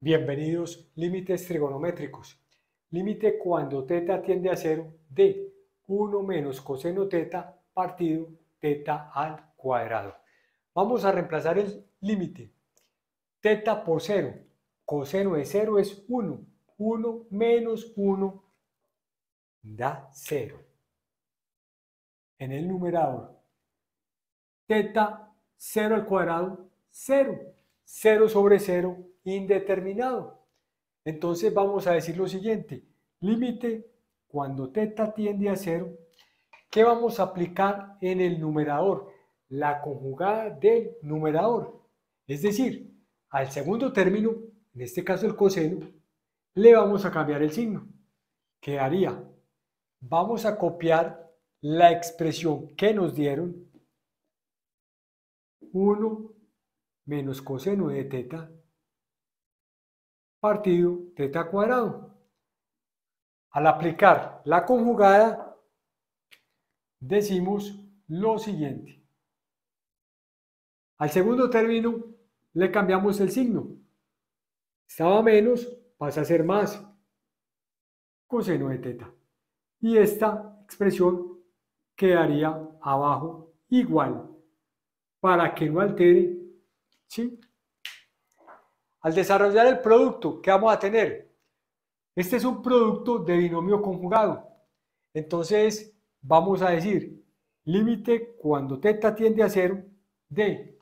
Bienvenidos, límites trigonométricos. Límite cuando teta tiende a cero de 1 menos coseno teta partido teta al cuadrado. Vamos a reemplazar el límite. Teta por cero. Coseno de cero es 1. 1 menos 1 da 0. En el numerador. Teta 0 al cuadrado, 0. 0 sobre 0 indeterminado. Entonces vamos a decir lo siguiente, límite cuando teta tiende a cero, ¿qué vamos a aplicar en el numerador? La conjugada del numerador. Es decir, al segundo término, en este caso el coseno, le vamos a cambiar el signo. ¿Qué haría? Vamos a copiar la expresión que nos dieron 1 menos coseno de teta partido teta cuadrado. Al aplicar la conjugada, decimos lo siguiente. Al segundo término le cambiamos el signo. Estaba menos, pasa a ser más coseno de teta. Y esta expresión quedaría abajo igual para que no altere ¿sí? Al desarrollar el producto, ¿qué vamos a tener? Este es un producto de binomio conjugado. Entonces, vamos a decir, límite cuando teta tiende a cero de,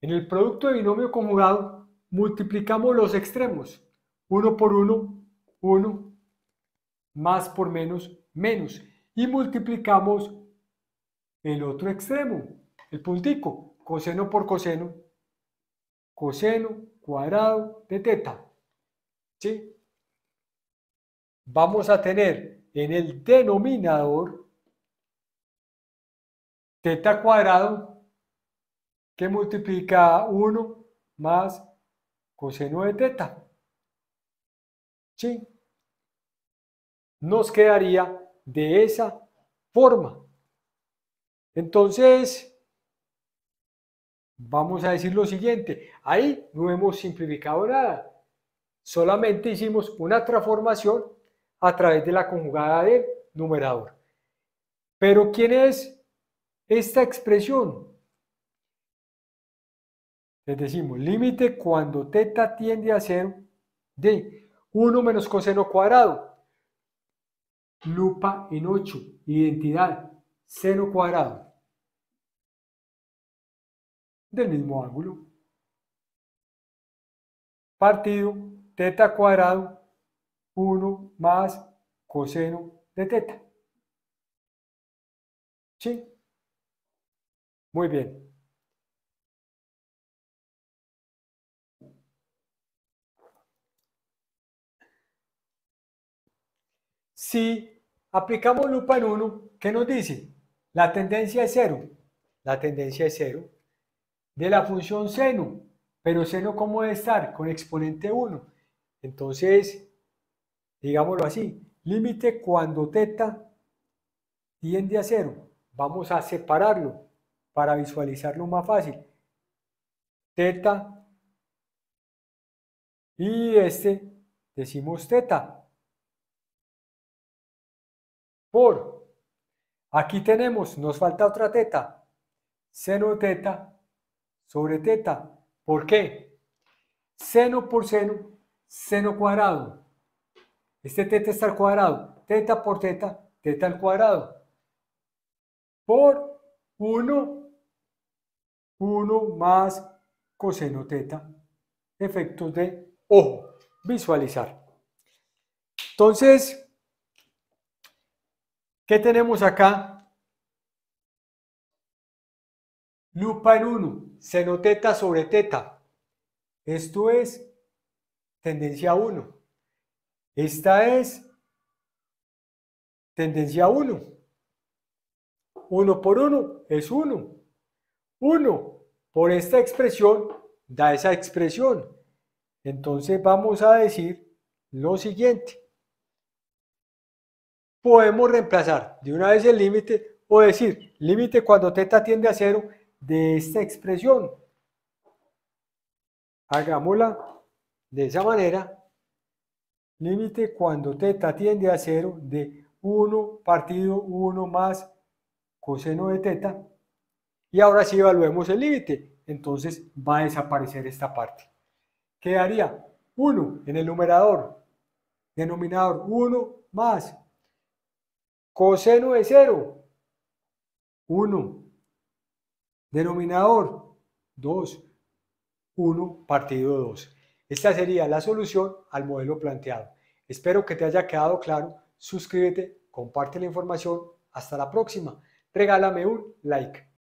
en el producto de binomio conjugado, multiplicamos los extremos. 1 por 1, 1, más por menos, menos. Y multiplicamos el otro extremo, el puntico, coseno por coseno, coseno cuadrado de teta. ¿Sí? Vamos a tener en el denominador teta cuadrado que multiplica 1 más coseno de teta. ¿Sí? Nos quedaría de esa forma. Entonces, Vamos a decir lo siguiente, ahí no hemos simplificado nada, solamente hicimos una transformación a través de la conjugada del numerador. Pero ¿quién es esta expresión? Les decimos, límite cuando teta tiende a cero de 1 menos coseno cuadrado. Lupa en 8, identidad, seno cuadrado del mismo ángulo. Partido teta cuadrado 1 más coseno de teta. ¿Sí? Muy bien. Si aplicamos lupa en 1, ¿qué nos dice? La tendencia es cero. La tendencia es cero de la función seno, pero seno cómo debe estar con exponente 1. Entonces, digámoslo así, límite cuando teta tiende a cero. Vamos a separarlo para visualizarlo más fácil. Teta y este decimos teta. Por, aquí tenemos, nos falta otra teta, seno teta sobre teta. ¿Por qué? Seno por seno, seno cuadrado. Este teta está al cuadrado. Teta por teta, teta al cuadrado. Por 1, 1 más coseno teta. Efectos de ojo. Visualizar. Entonces, ¿qué tenemos acá? Lupa en 1, seno teta sobre teta. Esto es tendencia 1. Esta es tendencia 1. 1 por 1 es 1. 1 por esta expresión da esa expresión. Entonces vamos a decir lo siguiente. Podemos reemplazar de una vez el límite o decir límite cuando teta tiende a 0 de esta expresión. Hagámosla De esa manera, límite cuando teta tiende a 0 de 1 partido 1 más coseno de teta. Y ahora sí evaluemos el límite. Entonces va a desaparecer esta parte. Quedaría 1 en el numerador. Denominador 1 más coseno de 0. 1. Denominador 2. 1 partido 2. Esta sería la solución al modelo planteado. Espero que te haya quedado claro. Suscríbete, comparte la información. Hasta la próxima. Regálame un like.